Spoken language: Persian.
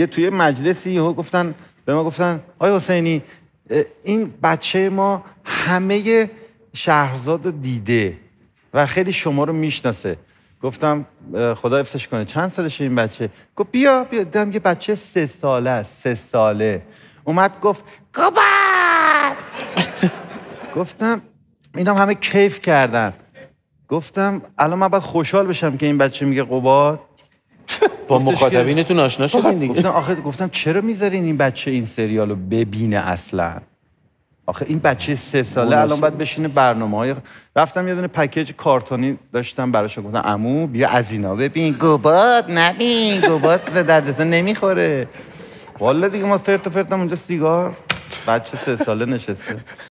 یه توی مجلسی گفتن به ما گفتن آقای حسینی این بچه ما همه شهرزاد دیده و خیلی شما رو می‌شناسه. گفتم خدا حفظش کنه. چند سالشه این بچه؟ گفت بیا بیا. دیدم یه بچه سه ساله است سه ساله. اومد گفت قبر گفتم اینا هم همه کیف کردن. گفتم الان من باید خوشحال بشم که این بچه میگه قباد با مخاطبینتون آشنا شدین دیگه. گفتم آخه گفتم چرا می‌ذارین این بچه این سریال رو ببینه اصلا؟ آخه این بچه سه ساله الان باید بشینه برنامه های رفتم یه دونه پکیج کارتونی داشتم براش گفتم عمو بیا از اینا ببین. گوباد نبین گوباد دردتون نمی‌خوره. والا دیگه ما فرت و فرتم اونجا سیگار. بچه سه ساله نشسته.